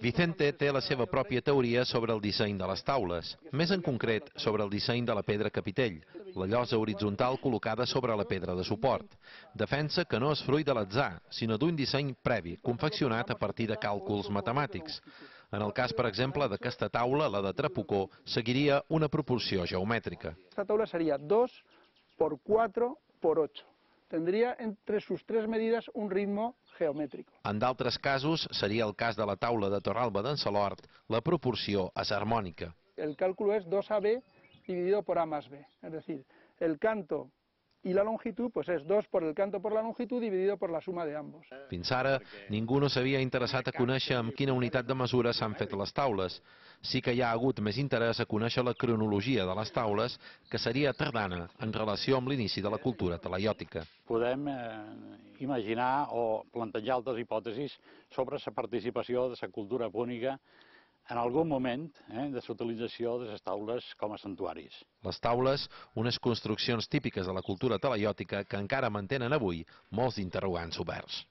Vicente té la seva pròpia teoria sobre el disseny de les taules, més en concret sobre el disseny de la pedra capitell, la llosa horitzontal col·locada sobre la pedra de suport. Defensa que no és fruit de l'atzar, sinó d'un disseny previ, confeccionat a partir de càlculs matemàtics. En el cas, per exemple, d'aquesta taula, la de Trapucó, seguiria una proporció geomètrica. Esta taula sería 2 por 4 por 8. Tendría entre sus tres medidas un ritmo geomètrico. En d'altres casos, seria el cas de la taula de Torralba d'en Salort, la proporció és harmònica. El cálculo es 2AB dividido por A más B. Es decir, el canto y la longitud pues es 2 por el canto por la longitud dividido por la suma de ambos. Fins ara, ningú no s'havia interessat a conèixer amb quina unitat de mesura s'han fet les taules. Sí que hi ha hagut més interès a conèixer la cronologia de les taules, que seria tardana en relació amb l'inici de la cultura talaiòtica. Podem eh, imaginar o plantejar altres hipòtesis sobre la participació de la cultura púnica en algun moment eh, de la utilització de les taules com a santuaris. Les taules, unes construccions típiques de la cultura talaiòtica que encara mantenen avui molts interrogants oberts.